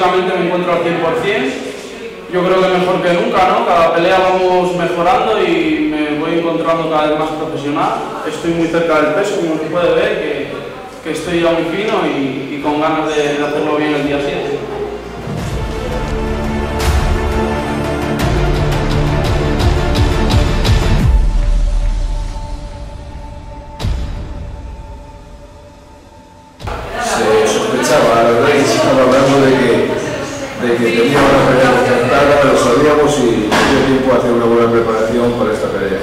físicamente me encuentro al 100%. Yo creo que mejor que nunca, ¿no? Cada pelea vamos mejorando y me voy encontrando cada vez más profesional. Estoy muy cerca del peso, como se puede ver, que, estoy ya muy fino y, con ganas de, de hacerlo bien el día 7. se sospechaba, la verdad que se estaba hablando de que, de que tenía una pelea concertada, lo sabíamos y dio tiempo a hacer una buena preparación para esta pelea.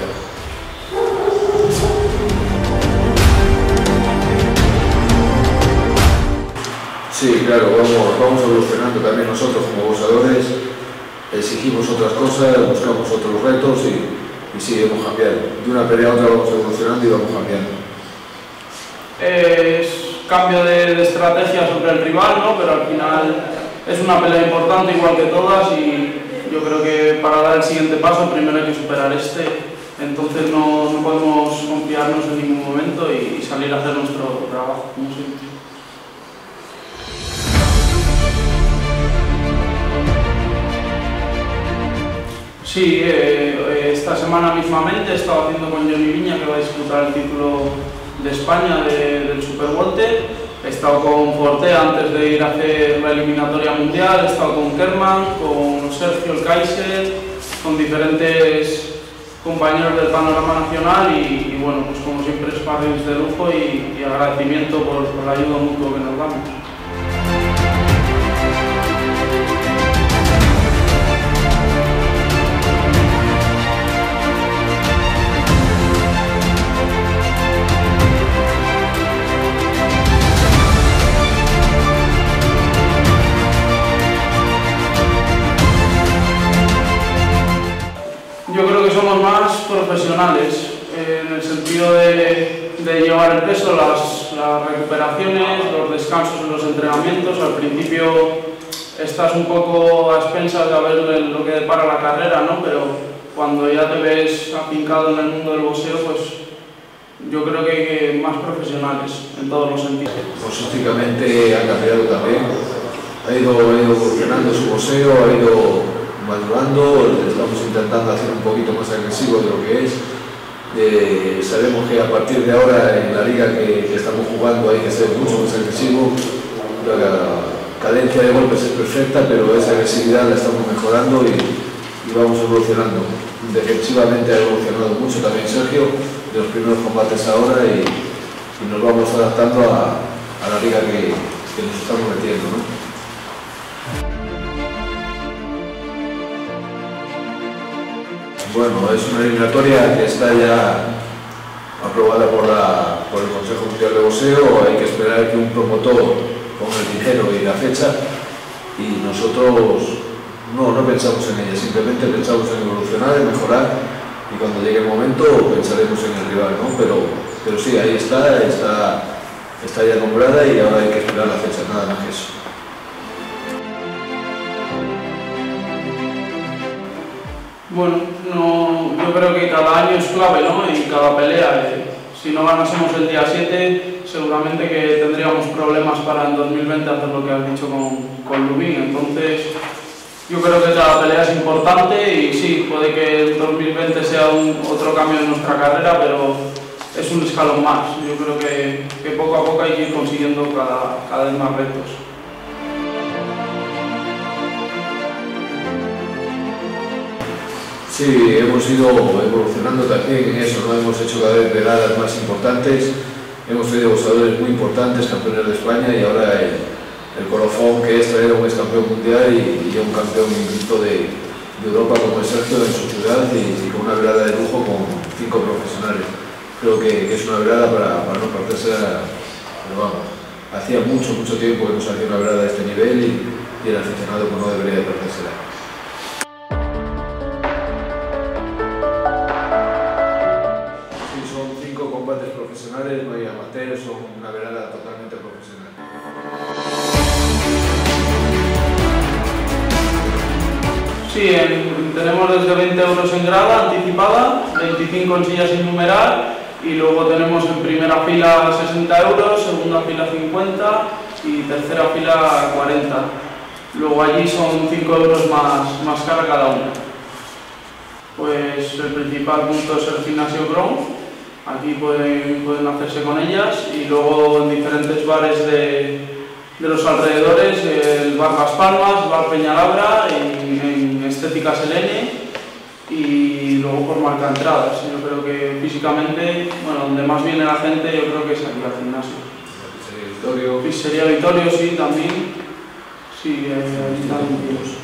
Sí, claro, vamos, vamos evolucionando también nosotros como boxeadores, exigimos otras cosas, buscamos otros retos y, y sí, hemos. De una pelea a otra vamos evolucionando y vamos cambiando. es cambio de, de estrategia sobre el rival, ¿no? pero al final es una pelea importante igual que todas y yo creo que para dar el siguiente paso primero hay que superar este, entonces no, no podemos confiarnos en ningún momento y, salir a hacer nuestro trabajo, como. Sí, eh, eh, esta semana mismamente he estado haciendo con Johnny Viña que va a disputar el título de España de- del Super Welter. estado con Forte antes de ir a hacer la eliminatoria mundial, he estado con Kerman, con Sergio el Kaiser, con diferentes compañeros del panorama nacional y, y bueno, pues como siempre es de lujo y, y agradecimiento por, por la ayuda mutua que nos damos. Más profesionales en el sentido de, de llevar el peso, las, las recuperaciones, los descansos en los entrenamientos. Al principio estás un poco a expensas de ver lo que depara la carrera, ¿no? pero cuando ya te ves afincado en el mundo del boxeo, pues yo creo que, más profesionales en todos los sentidos. Físicamente ha cambiado también, ha ido, ha ido evolucionando su boxeo, ha ido madurando, estamos intentando hacer un poquito más agresivo de lo que es. Eh, sabemos que a partir de ahora en la liga que, estamos jugando hay que ser mucho más agresivo. La cadencia de golpes es perfecta, pero esa agresividad la estamos mejorando y, vamos evolucionando. Defensivamente ha evolucionado mucho también Sergio, de los primeros combates ahora y, nos vamos adaptando a, la liga que, nos estamos metiendo. Bueno, es una eliminatoria que está ya aprobada por, la- por el Consejo Mundial de Boxeo. Hay que esperar que un promotor ponga el dinero y la fecha y nosotros no, no pensamos en ella, simplemente pensamos en evolucionar, en mejorar y cuando llegue el momento pensaremos en el rival, ¿no? Pero, pero sí, ahí está, está, está ya nombrada y ahora hay que esperar la fecha, nada más que eso. bueno, no, yo creo que cada año es clave, ¿no? Y cada pelea. Eh, si no ganásemos el día 7, seguramente que tendríamos problemas para en 2020 hacer lo que has dicho con, con Lubin. Entonces, yo creo que cada pelea es importante y sí, puede que el 2020 sea un, otro cambio en nuestra carrera, pero es un escalón más. Yo creo que, que poco a poco hay que ir consiguiendo cada, cada vez más retos. Sí, hemos ido evolucionando también en eso, ¿no? Hemos hecho cada vez veladas más importantes, hemos tenido boxeadores muy importantes, campeones de España y ahora el, colofón que es traer a un ex campeón mundial y, a un campeón invicto de, Europa como es Sergio en su ciudad y, con una velada de lujo con cinco profesionales. Creo que, es una velada para, no perderse, pero vamos, hacía mucho, mucho tiempo que no se hacía una velada de este nivel y, y el aficionado pues, no debería de perdérsela. Sí, en- tenemos desde 20 euros en grada anticipada, 25 en sillas sin numerar y luego tenemos en primera fila 60 euros, segunda fila 50 y tercera fila 40. Luego allí son 5 euros más, más cara cada una. Pues el principal punto es el gimnasio Chrome. Aquí pueden, pueden hacerse con ellas y luego en diferentes bares de, de los alrededores, el Bar Las Palmas, el Bar Peñalabra, en, en Estética Selene y luego por marca entradas. Yo creo que físicamente, bueno, donde más viene la gente yo creo que es aquí al gimnasio. Victorio. Pizzería Vitorio sí, también. Sí, ahí están metidos.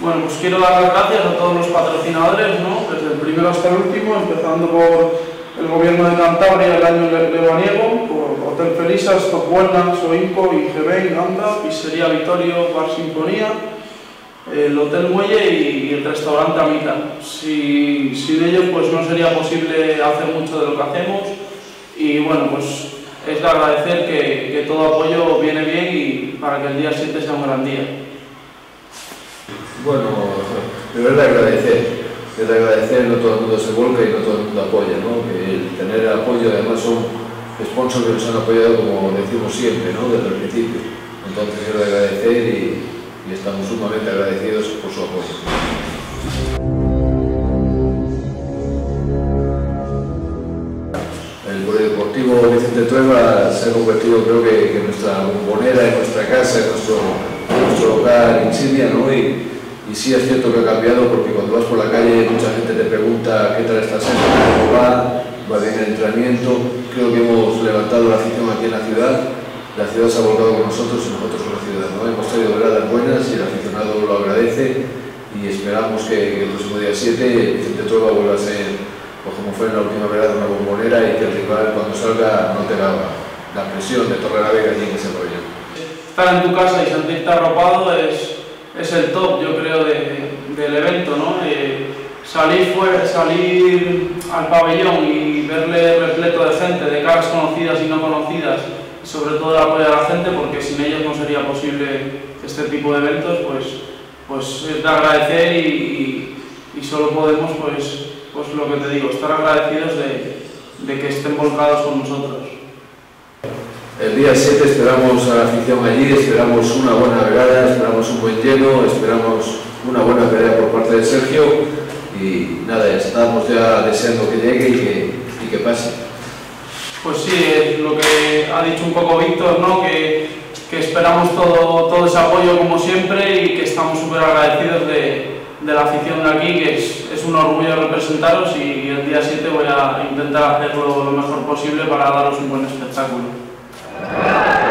Bueno, pues quiero dar las gracias a todos los patrocinadores, ¿no? desde el primero hasta el último, empezando por el Gobierno de Cantabria, el año le- lebaniego, por Hotel Felisas, Topuelna, Soinco, IGB, Anda, Pizzería Vitorio, Bar Sinfonía, el Hotel Muelle y, y el restaurante Amita. Si, sin ellos pues no sería posible hacer mucho de lo que hacemos y bueno, pues es de agradecer que, que todo apoyo viene bien y para que el día 7 sea un gran día. Bueno, de verdad agradecer, de agradecer, no todo el mundo se volca y no todo el mundo apoya, ¿no? El tener apoyo, además son sponsors que nos han apoyado, como decimos siempre, ¿no? Desde el principio. Entonces es de agradecer y, estamos sumamente agradecidos por su apoyo. El Polideportivo Vicente Trueba se ha convertido, creo que, en nuestra bombonera, en nuestra casa, en nuestro, en nuestro insignia, ¿no? Y, y sí es cierto que ha cambiado porque cuando vas por la calle mucha gente te pregunta qué tal estás, cómo va, va bien el entrenamiento. Creo que hemos levantado la afición aquí en la ciudad, la ciudad se ha volcado con nosotros y nosotros con la ciudad. ¿no? Hemos traído veladas buenas y el aficionado lo agradece y esperamos que, el próximo día 7 Vicente Trueba vuelva a ser, pues como fue en la última velada, una bombonera y que el rival cuando salga no tenga la presión de Torre la Vega allí en ese pabellón. Estar en tu casa y sentirte arropado es, es el top, yo creo, de- del evento, ¿no? Eh, salir, fuera, salir al pabellón y verle repleto de gente, de caras conocidas y no conocidas, sobre todo el apoyo a la gente, porque sin ellos no sería posible este tipo de eventos, pues, pues es de agradecer y, y- y solo podemos, pues, pues lo que te digo, estar agradecidos de, de que estén volcados con nosotros. El día 7 esperamos a la afición allí, esperamos una buena velada, esperamos un buen lleno, esperamos una buena pelea por parte de Sergio y nada, estamos ya deseando que llegue y que, y que pase. Pues sí, es lo que ha dicho un poco Víctor, ¿no? que, que esperamos todo, todo ese apoyo como siempre y que estamos súper agradecidos de, de la afición de aquí, que es, es un orgullo representaros y el día 7 voy a intentar hacerlo lo mejor posible para daros un buen espectáculo. Yes!